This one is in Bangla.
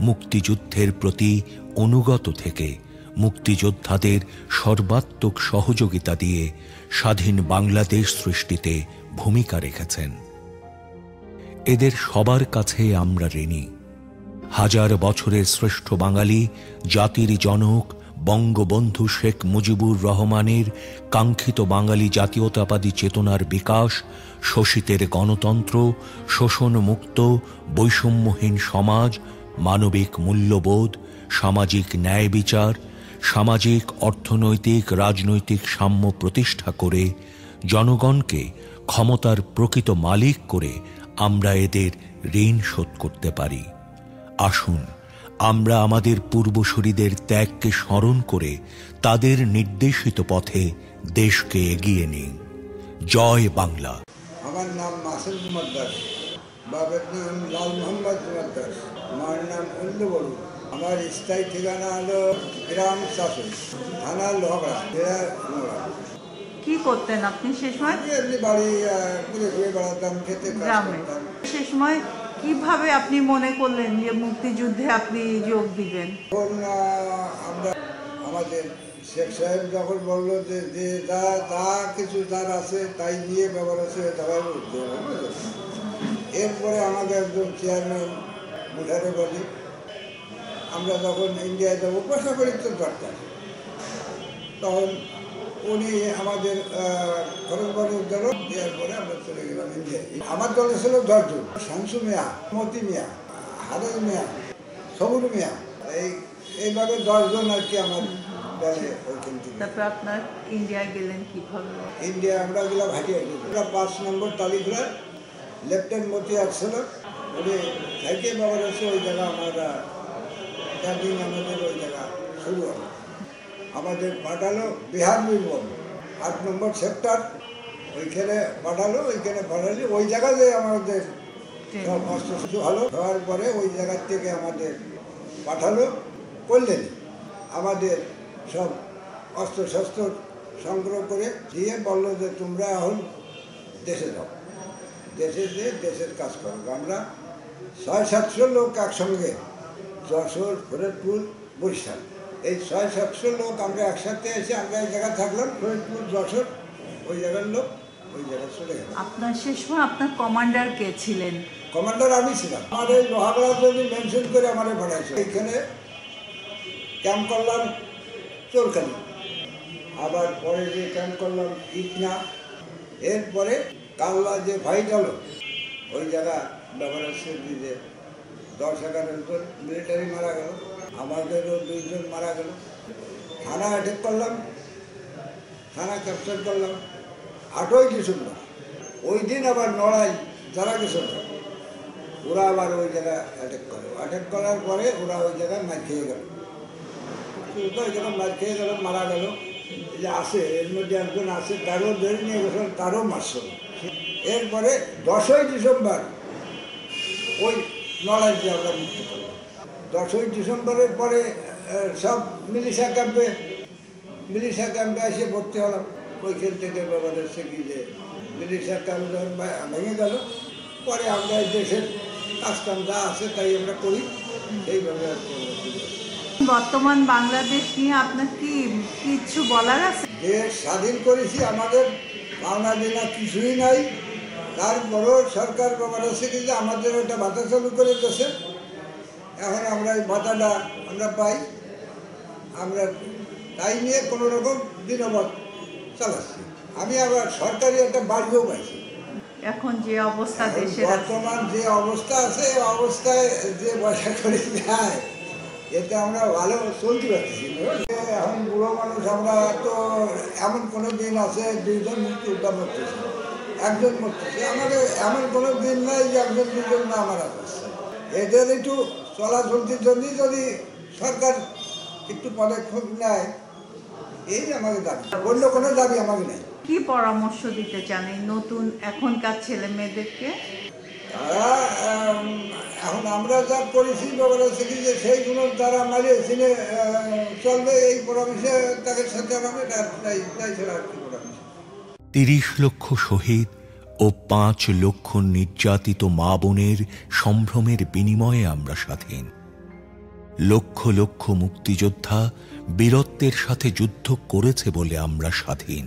মুক্তিযুদ্ধের প্রতি অনুগত থেকে মুক্তিযোদ্ধাদের সর্বাত্মক সহযোগিতা দিয়ে স্বাধীন বাংলাদেশ সৃষ্টিতে ভূমিকা রেখেছেন। এদের সবার কাছে আমরা ঋণী। হাজার বছরের শ্রেষ্ঠ বাঙালি, জাতির জনক, বঙ্গবন্ধু শেখ মুজিবুর রহমানের কাঙ্ক্ষিত বাঙালি জাতীয়তাবাদী চেতনার বিকাশ, শোষিতের গণতন্ত্র, শোষণমুক্ত, বৈষম্যহীন সমাজ মানবিক মূল্যবোধ, সামাজিক ন্যায় বিচার, সামাজিক অর্থনৈতিক, রাজনৈতিক সাম্য প্রতিষ্ঠা করে জনগণকে ক্ষমতার প্রকৃত মালিক করে আমরা এদের ঋণ শোধ করতে পারি। আসুন, আমরা আমাদের পূর্বসূরীদের ত্যাগকে স্মরণ করে তাদের নির্দেশিত পথে দেশকে এগিয়ে নিই। জয় বাংলা। আমার নাম মাসুদ কুমার দাস বাবার নাম লাল মোহাম্মদ কুমার দাস আমার নাম উল্লু বড়ু। আমার স্থায়ী ঠিকানা হলো গ্রাম শাসন থানা লোহাগড়া জেলা নোড়া কি করতেন আপনি সে সময়? এমনি বাড়ি ঘুরে ঘুরে বেড়াতাম খেতে গ্রামে। সে সময় কীভাবে আপনি মনে করলেন যে মুক্তিযুদ্ধে আপনি যোগ দিবেন? আমরা আমাদের শেখ সাহেব যখন বলল যে যে যা কিছু যার আছে তাই দিয়ে ব্যবহার আছে উঠতে হবে? এরপরে আমাদের একজন চেয়ারম্যান বুঝারে বলি আমরা যখন ইন্ডিয়ায় যাব পয়সা করি তো দরকার। তখন উনি আমাদের খরচ বাড়ির দল দেওয়ার পরে আমরা চলে গেলাম ইন্ডিয়ায় আমার দলে ছিল দশজন শামসু মিয়া মতি মিয়া হারেজ মিয়া সবুর মিয়া। এই এইভাবে দশজন আর কি আমার দলে ওইখান থেকে। তারপর আপনার ইন্ডিয়ায় গেলেন কীভাবে? ইন্ডিয়া আমরা গেলাম হাটিয়া পাঁচ নম্বর তালিকা লেফটেন্ট মতি আসছিল। উনি থেকে বাবার এসে ওই জায়গা আমরা ক্যাম্পিং আমাদের ওই জায়গা শুরু হলো। আমাদের পাঠালো বিহার বীরভূম আট নম্বর সেক্টর। ওইখানে পাঠালো, ওইখানে পাঠালি, ওই জায়গাতে আমাদের সব অস্ত্র হলো। হওয়ার পরে ওই জায়গার থেকে আমাদের পাঠালো করলেন আমাদের সব অস্ত্র শস্ত্র সংগ্রহ করে দিয়ে বলল যে তোমরা এখন দেশে যাও। দেশে যেয়ে দেশের কাজ করো। আমরা ছয় সাতশো লোক একসঙ্গে যশোর ফরিদপুর বরিশাল। এই ছয় সাতশো লোক আমরা একসাথে এসে আমরা এই জায়গায় থাকলাম ফরিদপুর যশোর ওই জায়গার লোক ওই জায়গায় চলে গেল আপনার সময় আপনার কমান্ডার কে ছিলেন? কমান্ডার আমি ছিলাম। আমার এই লোহাগড়া যদি মেনশন করে আমার পাঠাইছে। এইখানে ক্যাম্প করলাম চোরকালি। আবার পরে যে ক্যাম্প করলাম ইটনা। এরপরে কাল্লা যে ফাইট হলো ওই জায়গা হচ্ছে যে দশ এগারো জন মিলিটারি মারা গেল, আমাদেরও দুইজন মারা গেল। থানা অ্যাটেক করলাম, থানা ক্যাপচার করলাম, আটই ডিসেম্বর। ওই দিন আবার নড়াই যারা কিছু গেছিল ওরা আবার ওই জায়গায় অ্যাটেক করে। অ্যাটেক করার পরে ওরা ওই জায়গায় মার খেয়ে গেল। জায়গায় মার খেয়ে গেল, মারা গেল। যে আসে, এর মধ্যে একজন আসে, তারও ধরে নিয়ে গেছিল তারও মারছিল এরপরে দশই ডিসেম্বর ওই লড়াইকে আমরা মুক্তি করলাম দশই ডিসেম্বরের পরে সব মিলিশা ক্যাম্পে মিলিশা ক্যাম্পে এসে ভর্তি হলাম। ওইখান থেকে হচ্ছে কি যে ব্রিটিশ সরকার যখন ভেঙে গেল পরে আমরা দেশের কাজকাম যা আছে তাই আমরা করি। এইভাবে আর কি বর্তমান বাংলাদেশ নিয়ে আপনার কি কিছু বলার আছে? দেশ স্বাধীন করেছি আমাদের পাওনা দেনা কিছুই নাই। তারপরও সরকার ব্যাপার হচ্ছে কি যে আমাদের একটা ভাতা চালু করে দিয়েছে এখন আমরা এই ভাতাটা আমরা পাই। আমরা তাই নিয়ে কোনো রকম দিনবত চালাচ্ছি। আমি আবার সরকারি একটা বাড়িও পাইছি। এখন যে অবস্থা বর্তমান যে অবস্থা আছে এই অবস্থায় যে পয়সা করে যায় এতে আমরা ভালো চলতে পারছি এখন বুড়ো মানুষ আমরা তো এমন কোনো দিন আছে দুইজন মুক্তি উদ্ধার করতেছে। একজন মরতেছে। আমাদের এমন কোনো দিন নাই যে একজন দুজন না মারা যাচ্ছে। এদের একটু চলাচলতির জন্যই যদি সরকার একটু পদক্ষেপ নেয়, এই আমাকে দাবি। অন্য কোনো দাবি আমাকে নেই। কি পরামর্শ দিতে চান এই নতুন এখনকার ছেলে মেয়েদেরকে? তারা এখন আমরা যা করেছি ব্যাপার হচ্ছে কি যে সেইগুলো তারা মারিয়ে চিনে চলবে এই পরামর্শে তাদের সাথে হবে তাই ছাড়া আর কি তিরিশ লক্ষ শহীদ ও পাঁচ লক্ষ নির্যাতিত মা বোনের সম্ভ্রমের বিনিময়ে আমরা স্বাধীন। লক্ষ লক্ষ মুক্তিযোদ্ধা বীরত্বের সাথে যুদ্ধ করেছে বলে আমরা স্বাধীন।